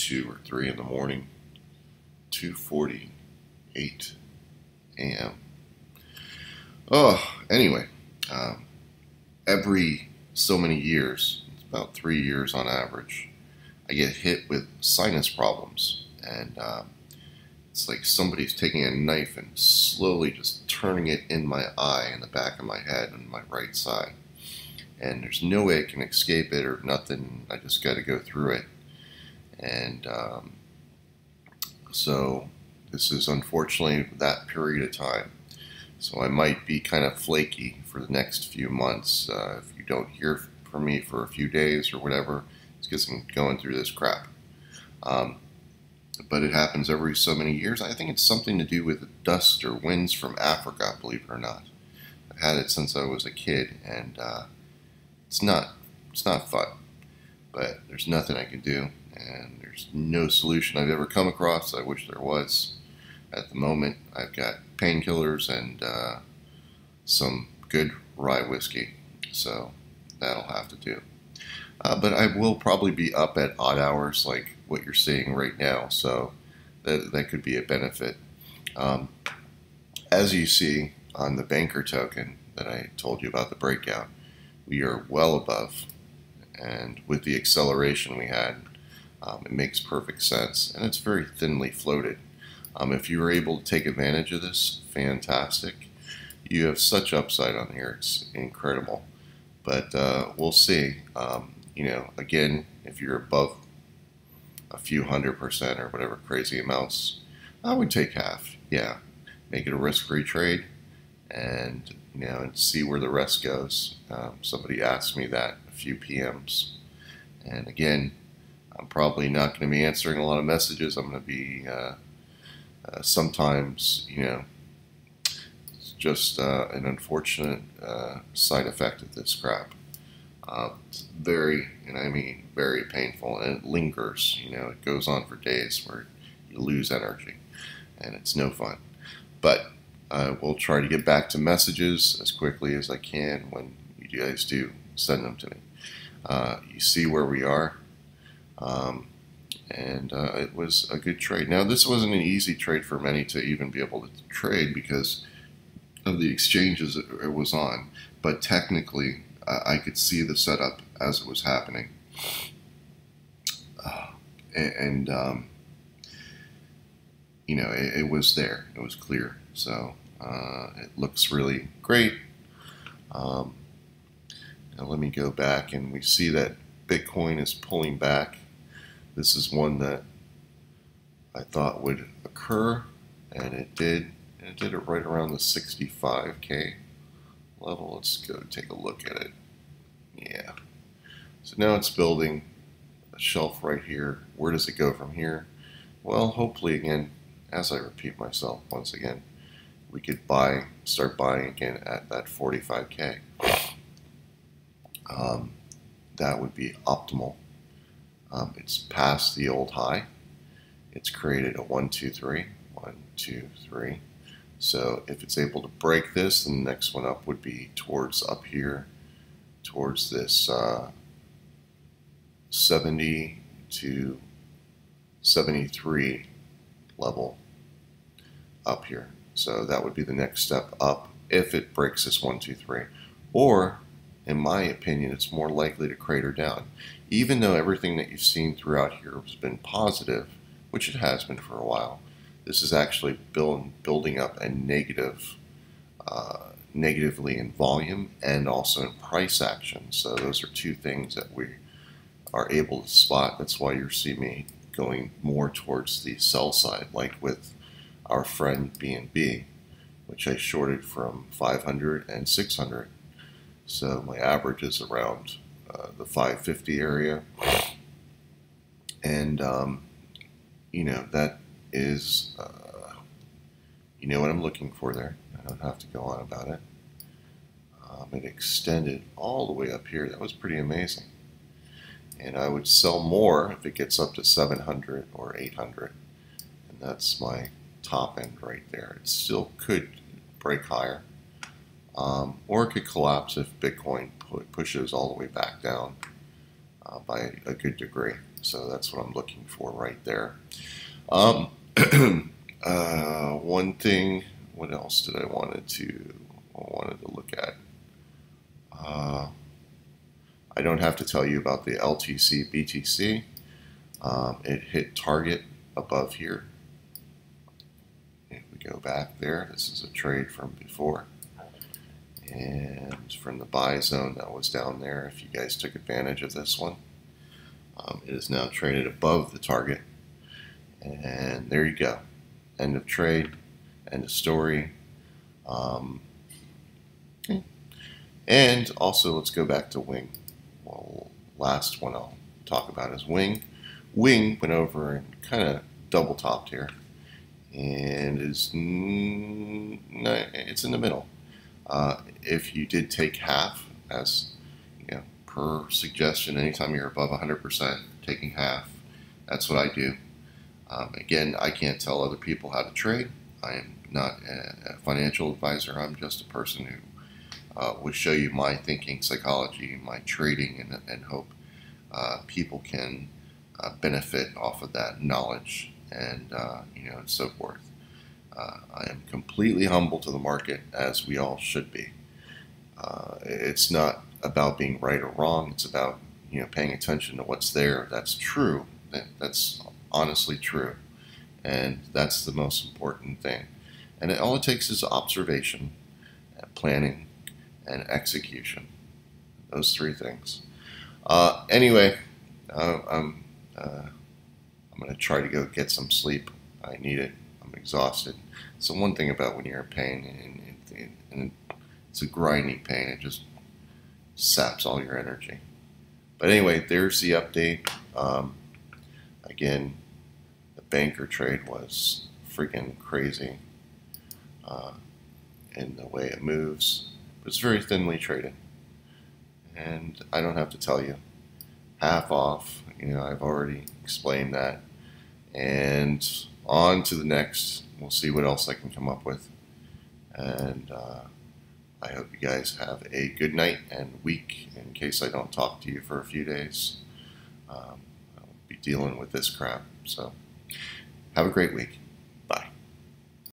2 or 3 in the morning, 2.48 a.m. Oh, anyway, um, every so many years, it's about three years on average, I get hit with sinus problems. And um, it's like somebody's taking a knife and slowly just turning it in my eye, in the back of my head, on my right side. And there's no way I can escape it or nothing. I just got to go through it. And um, so this is unfortunately that period of time. So I might be kind of flaky for the next few months. Uh, if you don't hear from me for a few days or whatever, it's because I'm going through this crap. Um, but it happens every so many years. I think it's something to do with dust or winds from Africa, believe it or not. I've had it since I was a kid, and uh, it's not it's not fun. But there's nothing I can do, there's no solution I've ever come across. I wish there was. At the moment, I've got painkillers and uh, some good rye whiskey, so that'll have to do. Uh, but I will probably be up at odd hours like what you're seeing right now, so that, that could be a benefit. Um, as you see on the banker token that I told you about the breakout, we are well above, and with the acceleration we had, um, it makes perfect sense, and it's very thinly floated. Um, if you were able to take advantage of this, fantastic. You have such upside on here, it's incredible. But uh, we'll see. Um, you know, again, if you're above a few hundred percent or whatever crazy amounts, I would take half. Yeah, make it a risk-free trade, and you know, and see where the rest goes. Um, somebody asked me that a few PMs, and again, I'm probably not going to be answering a lot of messages. I'm going to be uh, uh, sometimes, you know, it's just uh, an unfortunate uh, side effect of this crap. Uh, it's very, and I mean very painful, and it lingers. You know, it goes on for days where you lose energy, and it's no fun. But I will try to get back to messages as quickly as I can when you guys do send them to me. Uh, you see where we are, um, and uh, it was a good trade. Now, this wasn't an easy trade for many to even be able to trade because of the exchanges it was on, but technically I could see the setup as it was happening. Uh, and, um, you know, it, it, was there. It was clear. So uh, it looks really great. Um, now let me go back and we see that Bitcoin is pulling back. This is one that I thought would occur, and it did. And it did it right around the 65K level. Let's go take a look at it. Yeah. So now it's building a shelf right here. Where does it go from here? Well, hopefully again, as I repeat myself once again, we could buy, start buying again at that 45K. Um, that would be optimal. Um, it's past the old high. It's created a 1, 2, 3, 1, 2, 3. So if it's able to break this, then the next one up would be towards up here, towards this uh, 70 to 73 level up here. So that would be the next step up if it breaks this 1, 2, 3. Or, in my opinion, it's more likely to crater down. Even though everything that you've seen throughout here has been positive, which it has been for a while, this is actually build, building up a negative, uh, negatively in volume and also in price action. So those are two things that we are able to spot. That's why you see me going more towards the sell side, like with our friend BNB, which I shorted from 500 and 600. So my average is around uh, the 550 area. And, um, you know, that is, uh, you know what I'm looking for there. I don't have to go on about it. Um, it extended all the way up here. That was pretty amazing. And I would sell more if it gets up to 700 or 800. And that's my top end right there. It still could break higher. Um, or it could collapse if Bitcoin pu pushes all the way back down uh, by a good degree. So that's what I'm looking for right there. Um, uh, one thing, what else did I wanted to I wanted to look at? Uh, I don't have to tell you about the LTC BTC. Um, it hit target above here. If we go back there, this is a trade from before. And from the buy zone that was down there, if you guys took advantage of this one, um, it is now traded above the target. And there you go. End of trade, end of story. Um, and also, let's go back to Wing. Well, last one I'll talk about is Wing. Wing went over and kind of double topped here, and is it's in the middle. Uh, if you did take half, as you know, per suggestion, anytime you're above 100%, taking half, that's what I do. Um, again, I can't tell other people how to trade. I am not a, financial advisor. I'm just a person who uh, would show you my thinking, psychology, my trading, and, and hope uh, people can uh, benefit off of that knowledge and uh, you know and so forth. Uh, I am completely humble to the market, as we all should be. Uh, it's not about being right or wrong. It's about you know paying attention to what's there. That's true. That's honestly true, and that's the most important thing. And it, all it takes is observation, and planning, and execution. Those three things. Uh, anyway, uh, I'm uh, I'm going to try to go get some sleep. I need it. I'm exhausted. So one thing about when you're in pain, and, and it's a grinding pain, it just saps all your energy. But anyway, there's the update. Um, again, the banker trade was freaking crazy uh, in the way it moves. It's very thinly traded. And I don't have to tell you. Half off, you know, I've already explained that. And on to the next. We'll see what else I can come up with. And uh, I hope you guys have a good night and week in case I don't talk to you for a few days. Um, I'll be dealing with this crap. So have a great week.